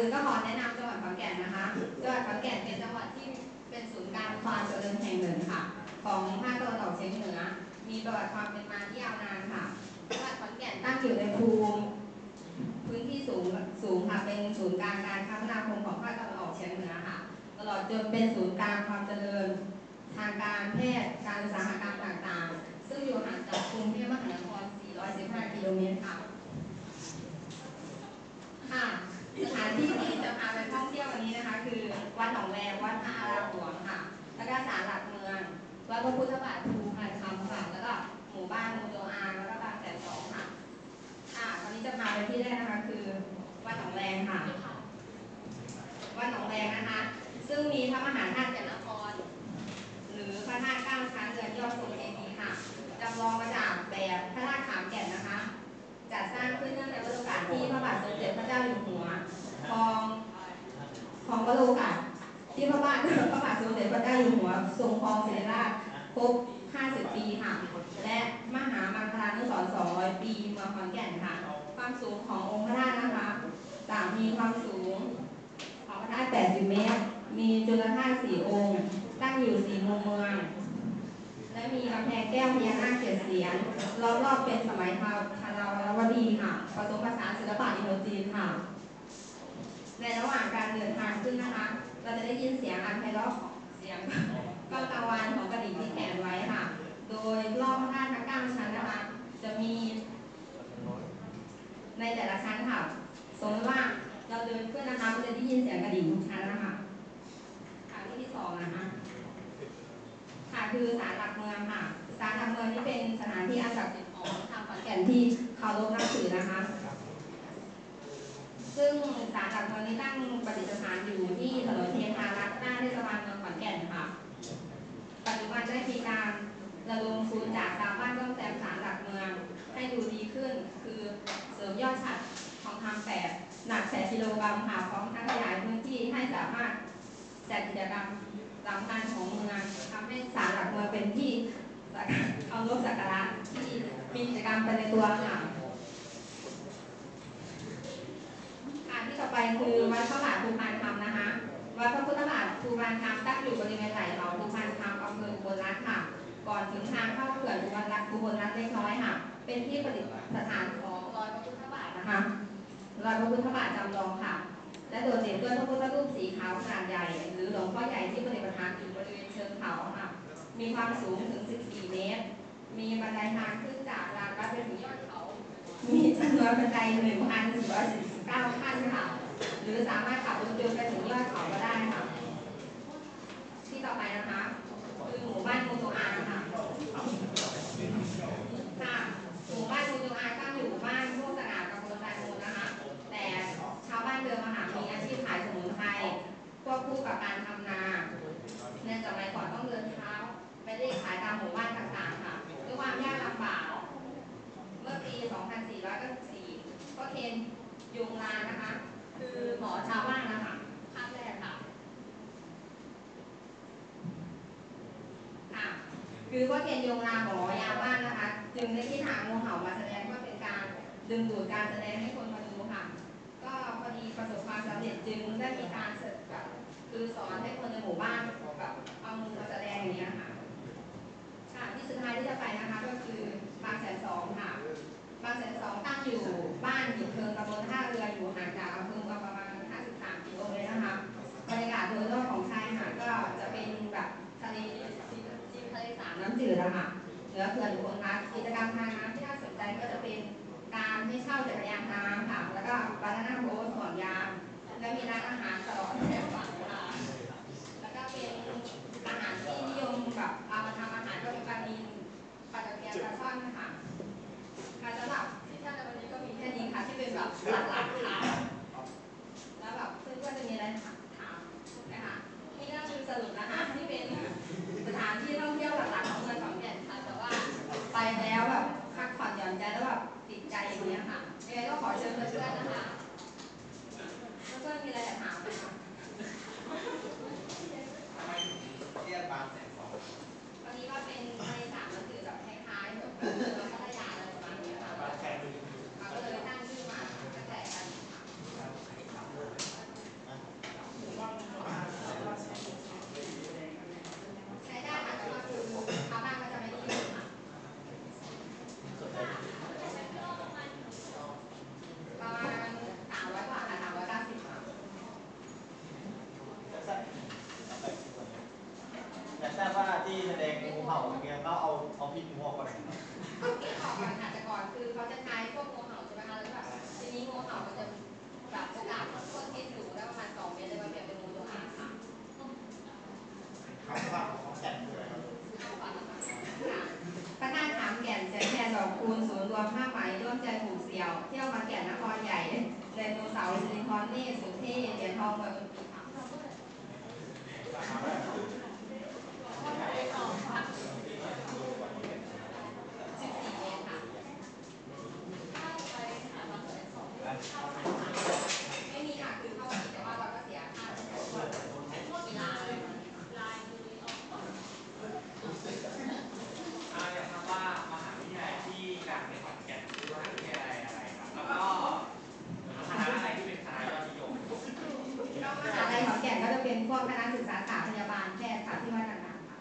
อื่นก็ขอแนะนำจังหวัดขอนแก่นนะคะ จังหวัดขอนแก่นเป็นจังหวัดที่เป็นศูนย์กลางความเจริญแห่งหนึ่งค่ะ ของภาคตะวันออกเฉียงเหนือ มีประวัติความเป็นมาที่ยาวนานค่ะ จังหวัดขอนแก่นตั้งอยู่ในภูมิพื้นที่สูงสูงค่ะ เป็นศูนย์กลางการคมนาคมของภาคตะวันออกเฉียงเหนือค่ะ ตลอดจนเป็นศูนย์กลางความเจริญ ทางการแพทย์ การอุตสาหกรรมต่างๆ ซึ่งอยู่ห่างจากกรุงเทพมหานคร 415 กิโลเมตรค่ะ วัดหนองแวงวัดพระอารามหลวงค่ะ แล้วก็ศาลหลักเมือง วัดพระพุทธบาทภูพานคำค่ะแล้วก็หมู่บ้านมูโดอาแล้วก็บางแสนสองค่ะค่ะวันนี้จะพาไปที่แรกนะคะคือวัดหนองแวงค่ะ วัดหนองแวงนะคะ ซึ่งมีพระมหาธาตุ ทรงครองศิริราชครบ 50 ปีค่ะ และมหามังคลานุสรณ์200 ปีเมืองขอนแก่นค่ะ ความสูงขององค์พระธาตุนะคะจะมีความสูงของพระธาตุ80 เมตร มีจุลธาตุ4องค์ ตั้งอยู่สี่มุมเมือง และมีกำแพงแก้วพญานาคเจ็ดเสียนล้อมรอบเป็นสมัยทาวคาราวดีค่ะผสมผสานศิลปะอินโดจีนค่ะ ในระหว่างการเดินทางขึ้นนะคะ เราจะได้ยินเสียงอันไพเราะของเสียงก้องกาวานของกระดิ่งที่แขวนไว้ค่ะ โดยรอบพระธาตุทั้งเก้าชั้นนะคะ จะมี ในแต่ละชั้นค่ะ สมมติว่าเราเดินขึ้นนะคะเราจะได้ยินเสียงกระดิ่งทุกชั้นนะคะค่ะที่ที่สองนะคะ คือศาลหลักเมืองค่ะศาลหลักเมืองนี่เป็นสถานที่อันศักดิ์สิทธิ์ของทางขอนแก่นที่เคารพนับถือนะคะ ซึ่งศาลหลักเมืองนี้ตั้งประดิษฐานอยู่ที่ถนนเทียนทารักหน้าเทศบาลเมืองขอนแก่นค่ะ ปัจจุบันได้มีการระดมทุนจากตามบ้านซ่อมแซมศาลหลักเมืองให้ดูดีขึ้น คือเสริมยอดฉัดทองคำแปดหนักแปดกิโลกรัมค่ะพร้อมทั้งขยายพื้นที่ให้สามารถจัดกิจกรรม สำคัญของเมืองทำให้ศาลหลักเมืองเป็นที่เอารบสักการะที่มีกิจกรรมไปในตัวค่ะค่ะที่ต่อไปคือวัดพระบาทภูพานคำนะคะวัดพระพุทธบาทภูพานคำตั้งอยู่บริเวณไหล่เขาภูพานคำอำเภออุบลรัตน์ค่ะ ก่อนถึงทางเข้าเขื่อนอุบลรัตน์อุบลรัตน์เล็กน้อยค่ะ เป็นที่ประดิษฐานของรอยพระพุทธบาทนะคะรอยพระพุทธบาทจำลองค่ะ และโดดเด่นด้วยพระพุทธรูปสีขาวขนาดใหญ่ หรือหลวงพ่อใหญ่ที่ประดิษฐานอยู่บริเวณเชิงเขาค่ะ มีความสูงถึง 14 เมตร มีบันไดทางขึ้นจากลานวัดไปถึงยอดเขา มีจำนวนบันได1,449ขั้นค่ะ หรือสามารถขับรถยนต์ไปถึงยอดเขาก็ได้ค่ะ ที่ต่อไปนะคะ คือหมู่บ้านมูโตอาค่ะ ค่ะ หมู่บ้านมูโตอาตั้งอยู่บ้านพวกสนามตำบลไซมูลนะคะ แต่ชาวบ้านเดิมอะค่ะมีอาชีพขายสมุนไพรควบคู่กับการทำนา ในสมัยก่อนต้องเดินเท้าไปเร่ขายตามหมู่บ้านต่างๆค่ะด้วยความยากลำบาก เมื่อปี 2494ก็ เคนยงลานะคะ คือหมอชาวบ้านนะคะภาพแรกค่ะค่ะ คือว่าเคนยงลาหมอยาบ้านนะคะ จึงได้ที่ทางงูเห่ามาแสดงว่าเป็นการดึงดูดการแสดงให้คนมาดูค่ะ ก็พอดีประสบความสำเร็จจึงได้มีการเสแบบคือสอนให้คนในหมู่บ้าน ลือเขื่อนหลรัตน์กิจกรรมทางน้ำที่น่าสนใจก็จะเป็นการให้เช่าจักรยานน้ำค่ะ แล้วก็บานาน่าโบ๊ทห่วงยาง ขอเชิญเพื่อนๆนะคะ เพื่อนๆมีอะไรจะถามไหมคะ เงี้ยก็เอาเอาพิษงูออกก่อนนะครับที่ออกก่อนค่ะแต่ก่อนคือเขาจะใช้พวกงูเห่าใช่ไหมคะแล้วแบบทีนี้งูเห่ามันจะแบบโอกาสต้นพิษอยู่ได้ประมาณสองเมตรเลยมันเปลี่ยนเป็นงูจงอางค่ะคำสั่งของแก่นคืออะไรครับพระธาตุขามแก่นเจ็ดแทนดอกคูณศูนย์รวมผ้าไหมร่วมใจผูกเสี่ยว เที่ยวมาแก่นนครใหญ่ไดโนเสาร์ซิลิคอนนี่สุเทพเหรียญทองเบอ มหาลัยขอนแก่นก็จะเป็นพวกคณะศึกษาศาสตร์พยาบาลแพทย์ค่ะที่ว่าต่างๆค่ะ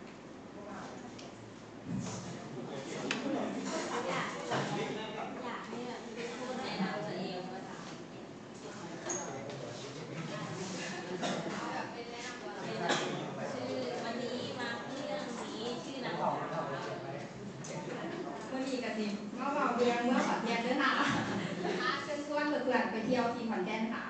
มันมีกระทิมเมื่อวานเบียเมื่อขอนแก่นด้วยค่ะเชิญชวนเพื่อนๆไปเที่ยวที่ขอนแก่นค่ะ